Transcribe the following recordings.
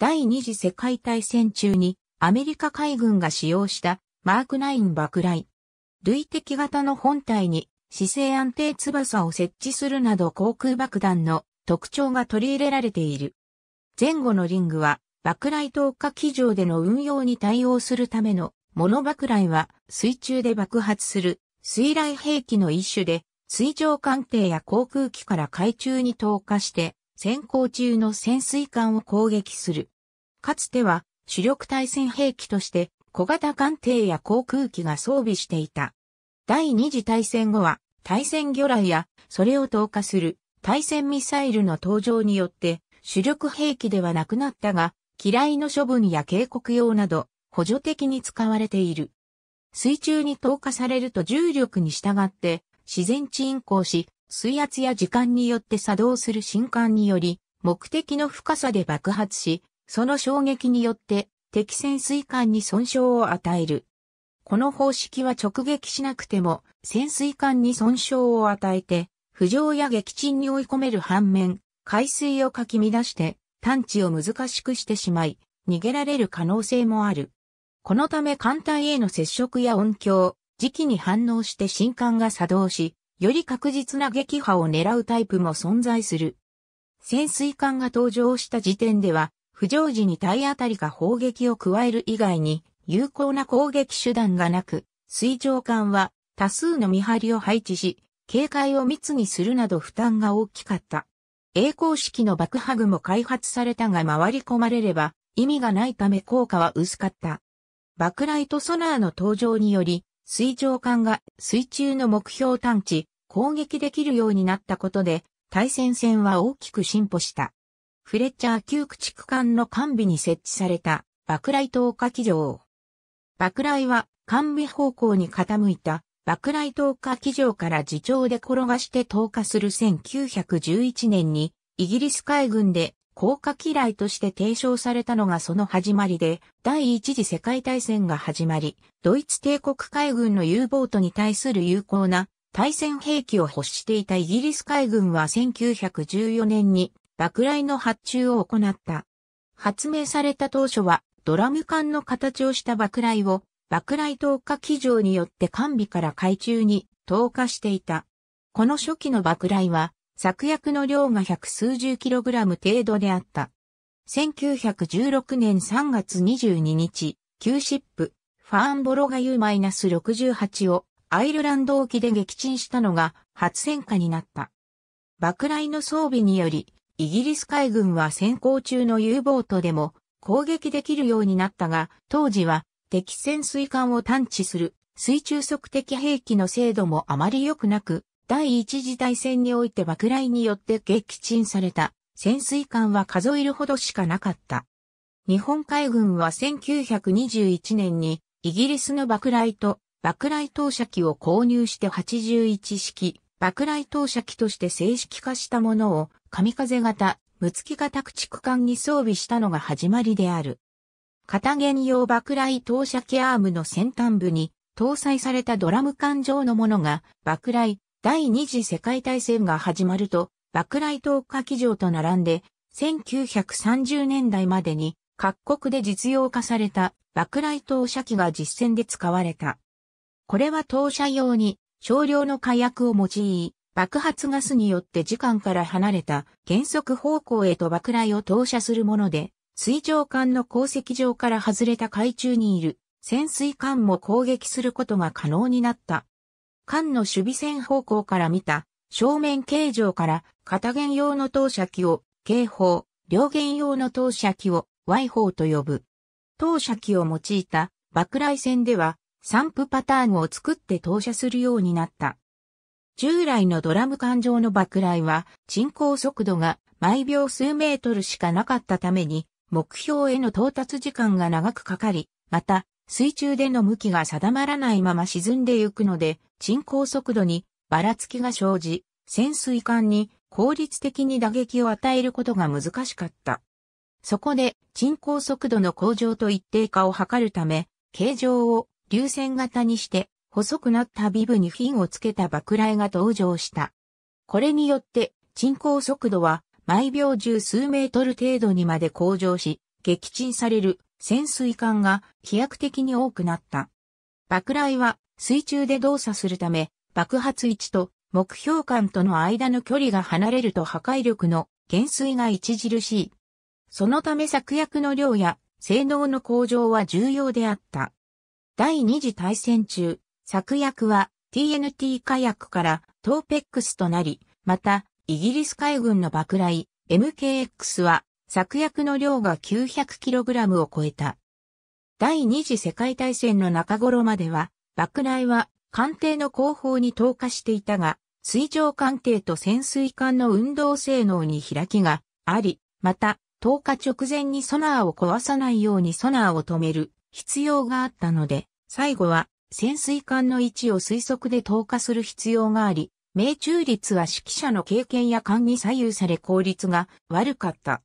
第二次世界大戦中にアメリカ海軍が使用したマーク9爆雷。類敵型の本体に姿勢安定翼を設置するなど航空爆弾の特徴が取り入れられている。前後のリングは爆雷投下機上での運用に対応するためのモノ爆雷は水中で爆発する水雷兵器の一種で水上艦艇や航空機から海中に投下して先行中の潜水艦を攻撃する。かつては主力対戦兵器として小型艦艇や航空機が装備していた。第二次大戦後は対戦魚雷やそれを投下する対戦ミサイルの登場によって主力兵器ではなくなったが、機雷の処分や警告用など補助的に使われている。水中に投下されると重力に従って自然沈降し、水圧や時間によって作動する新艦により目的の深さで爆発し、その衝撃によって敵潜水艦に損傷を与える。この方式は直撃しなくても潜水艦に損傷を与えて、浮上や撃沈に追い込める反面、海水をかき乱して探知を難しくしてしまい、逃げられる可能性もある。このため艦隊への接触や音響、時期に反応して新艦が作動し、より確実な撃破を狙うタイプも存在する。潜水艦が登場した時点では、浮上時に体当たりが砲撃を加える以外に有効な攻撃手段がなく、水上艦は多数の見張りを配置し、警戒を密にするなど負担が大きかった。栄光式の爆破具も開発されたが回り込まれれば意味がないため効果は薄かった。爆雷とソナーの登場により、水上艦が水中の目標探知、攻撃できるようになったことで、対戦線は大きく進歩した。フレッチャー級駆逐艦の艦尾に設置された爆雷投下機場。爆雷は艦尾方向に傾いた爆雷投下機場から自重で転がして投下する1911年にイギリス海軍で降下機雷として提唱されたのがその始まりで、第一次世界大戦が始まり、ドイツ帝国海軍の U ボートに対する有効な対戦兵器を欲していたイギリス海軍は1914年に爆雷の発注を行った。発明された当初はドラム缶の形をした爆雷を爆雷投下機上によって艦尾から海中に投下していた。この初期の爆雷は作薬の量が百数十キログラム程度であった。1916年3月22日、旧シップ、ファーンボロガ U-68 をアイルランド沖で撃沈したのが初戦火になった。爆雷の装備によりイギリス海軍は先行中の U ボートでも攻撃できるようになったが、当時は敵潜水艦を探知する水中測敵兵器の精度もあまり良くなく、第一次大戦において爆雷によって撃沈された潜水艦は数えるほどしかなかった。日本海軍は1921年にイギリスの爆雷と爆雷投射機を購入して81式爆雷投射機として正式化したものを神風型、無月型駆逐艦に装備したのが始まりである。片弦用爆雷投射機アームの先端部に搭載されたドラム缶状のものが爆雷第二次世界大戦が始まると爆雷投下機場と並んで1930年代までに各国で実用化された爆雷投射機が実戦で使われた。これは投射用に少量の火薬を用い、爆発ガスによって時間から離れた原則方向へと爆雷を投射するもので、水上艦の鉱石上から外れた海中にいる潜水艦も攻撃することが可能になった。艦の守備線方向から見た正面形状から片弦用の投射機を警砲、両弦用の投射機を Y 砲と呼ぶ。投射機を用いた爆雷戦では散布パターンを作って投射するようになった。従来のドラム缶状の爆雷は沈降速度が毎秒数メートルしかなかったために目標への到達時間が長くかかり、また水中での向きが定まらないまま沈んでゆくので沈降速度にばらつきが生じ、潜水艦に効率的に打撃を与えることが難しかった。そこで沈降速度の向上と一定化を図るため、形状を流線型にして細くなったビブにフィンをつけた爆雷が登場した。これによって沈降速度は毎秒十数メートル程度にまで向上し、撃沈される潜水艦が飛躍的に多くなった。爆雷は水中で動作するため、爆発位置と目標艦との間の距離が離れると破壊力の減衰が著しい。そのため作薬の量や性能の向上は重要であった。第二次大戦中、作薬は TNT 火薬からトーペックスとなり、また、イギリス海軍の爆雷 MKX は作薬の量が 900kg を超えた。第二次世界大戦の中頃までは、爆雷は艦艇の後方に投下していたが、水上艦艇と潜水艦の運動性能に開きがあり、また、投下直前にソナーを壊さないようにソナーを止める必要があったので、最後は潜水艦の位置を推測で投下する必要があり、命中率は指揮者の経験や勘に左右され効率が悪かった。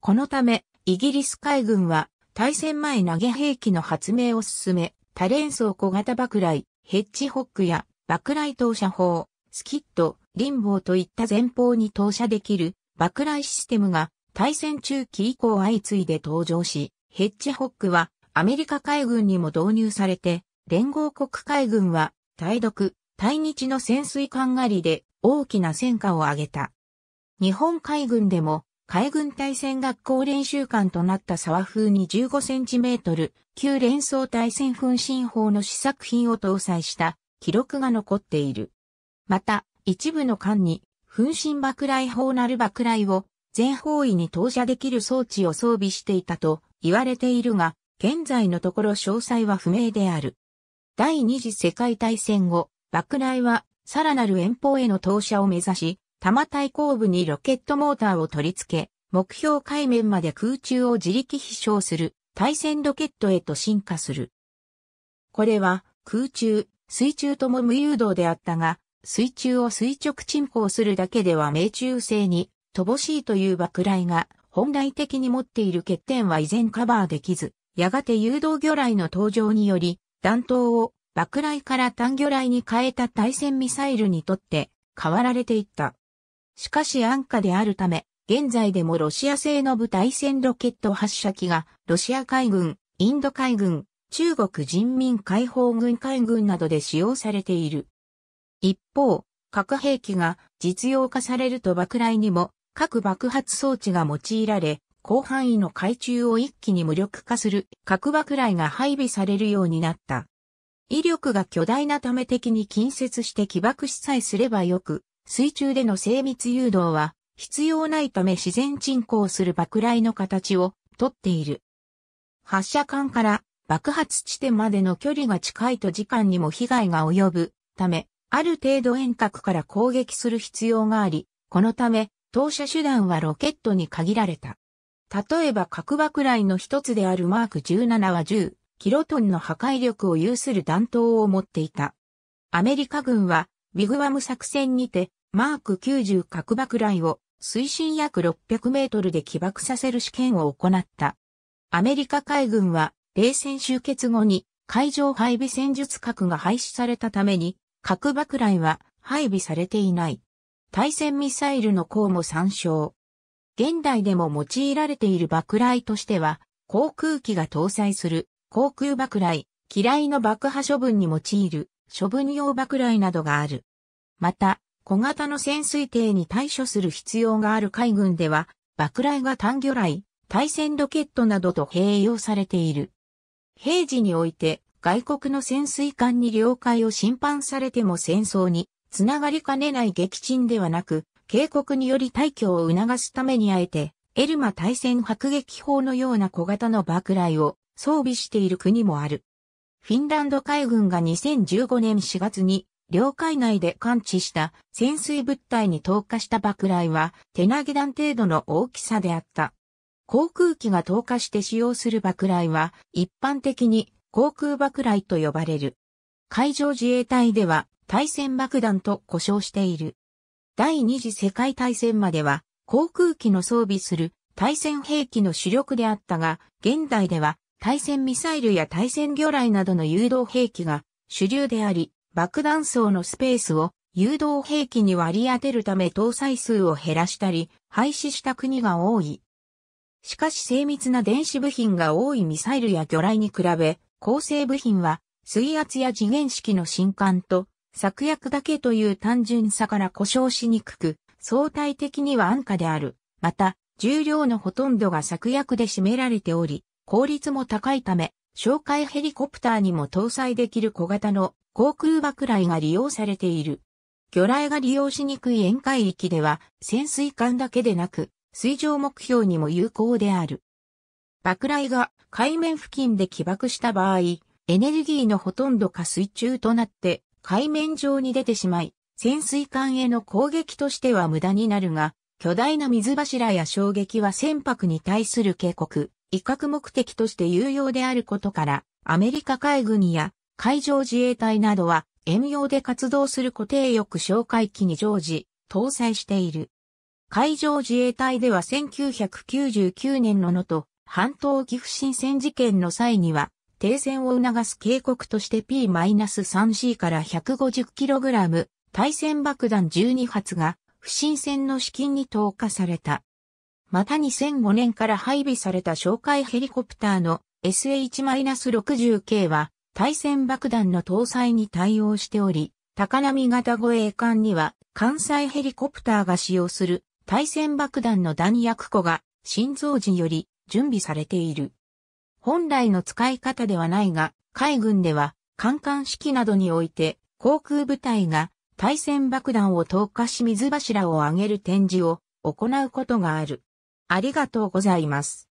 このため、イギリス海軍は対戦前投げ兵器の発明を進め、多連装小型爆雷、ヘッジホックや爆雷投射砲、スキット、リンボーといった前方に投射できる爆雷システムが対戦中期以降相次いで登場し、ヘッジホックはアメリカ海軍にも導入されて、連合国海軍は対独、対日の潜水艦狩りで大きな戦果を挙げた。日本海軍でも海軍対戦学校練習艦となった沢風に15センチメートル、旧連装対戦噴進砲の試作品を搭載した記録が残っている。また、一部の艦に噴進爆雷砲なる爆雷を全方位に投射できる装置を装備していたと言われているが、現在のところ詳細は不明である。第二次世界大戦後、爆雷はさらなる遠方への投射を目指し、玉対後部にロケットモーターを取り付け、目標海面まで空中を自力飛翔する対戦ロケットへと進化する。これは空中、水中とも無誘導であったが、水中を垂直沈降するだけでは命中性に乏しいという爆雷が本来的に持っている欠点は依然カバーできず、やがて誘導魚雷の登場により、弾頭を爆雷から単魚雷に変えた対戦ミサイルにとって変わられていった。しかし安価であるため、現在でもロシア製の部隊戦ロケット発射機が、ロシア海軍、インド海軍、中国人民解放軍海軍などで使用されている。一方、核兵器が実用化されると爆雷にも核爆発装置が用いられ、広範囲の海中を一気に無力化する核爆雷が配備されるようになった。威力が巨大なため的に近接して起爆しさえすればよく、水中での精密誘導は必要ないため自然沈降する爆雷の形をとっている。発射管から爆発地点までの距離が近いと時間にも被害が及ぶため、ある程度遠隔から攻撃する必要があり、このため、投射手段はロケットに限られた。例えば核爆雷の一つであるマーク17は10キロトンの破壊力を有する弾頭を持っていた。アメリカ軍はウィグワム作戦にてマーク90核爆雷を水深約600メートルで起爆させる試験を行った。アメリカ海軍は冷戦終結後に海上配備戦術核が廃止されたために核爆雷は配備されていない。対戦ミサイルの項も参照。現代でも用いられている爆雷としては航空機が搭載する航空爆雷、機雷の爆破処分に用いる処分用爆雷などがある。また、小型の潜水艇に対処する必要がある海軍では、爆雷が単魚雷、対戦ロケットなどと併用されている。平時において、外国の潜水艦に領海を侵犯されても戦争につながりかねない撃沈ではなく、警告により退去を促すためにあえて、エルマ対戦迫撃砲のような小型の爆雷を装備している国もある。フィンランド海軍が2015年4月に領海内で感知した潜水物体に投下した爆雷は手投げ弾程度の大きさであった。航空機が投下して使用する爆雷は一般的に航空爆雷と呼ばれる。海上自衛隊では対戦爆弾と呼称している。第二次世界大戦までは航空機の装備する対戦兵器の主力であったが、現代では対戦ミサイルや対戦魚雷などの誘導兵器が主流であり、爆弾層のスペースを誘導兵器に割り当てるため搭載数を減らしたり、廃止した国が多い。しかし精密な電子部品が多いミサイルや魚雷に比べ、構成部品は水圧や次元式の新管と策薬だけという単純さから故障しにくく、相対的には安価である。また、重量のほとんどが策薬で占められており、効率も高いため、哨戒ヘリコプターにも搭載できる小型の航空爆雷が利用されている。魚雷が利用しにくい沿海域では潜水艦だけでなく水上目標にも有効である。爆雷が海面付近で起爆した場合、エネルギーのほとんどが水中となって海面上に出てしまい、潜水艦への攻撃としては無駄になるが、巨大な水柱や衝撃は船舶に対する警告、威嚇目的として有用であることから、アメリカ海軍や海上自衛隊などは、遠洋で活動する固定翼哨戒機に常時、搭載している。海上自衛隊では1999年の能登半島岐阜新戦事件の際には、停戦を促す警告として P-3C から 150kg 対戦爆弾12発が不審船の資金に投下された。また2005年から配備された哨戒ヘリコプターの SH-60K は対戦爆弾の搭載に対応しており、高波型護衛艦には関西ヘリコプターが使用する対戦爆弾の弾薬庫が心臓時より準備されている。本来の使い方ではないが、海軍では、艦艦式などにおいて、航空部隊が対戦爆弾を投下し水柱を上げる展示を行うことがある。ありがとうございます。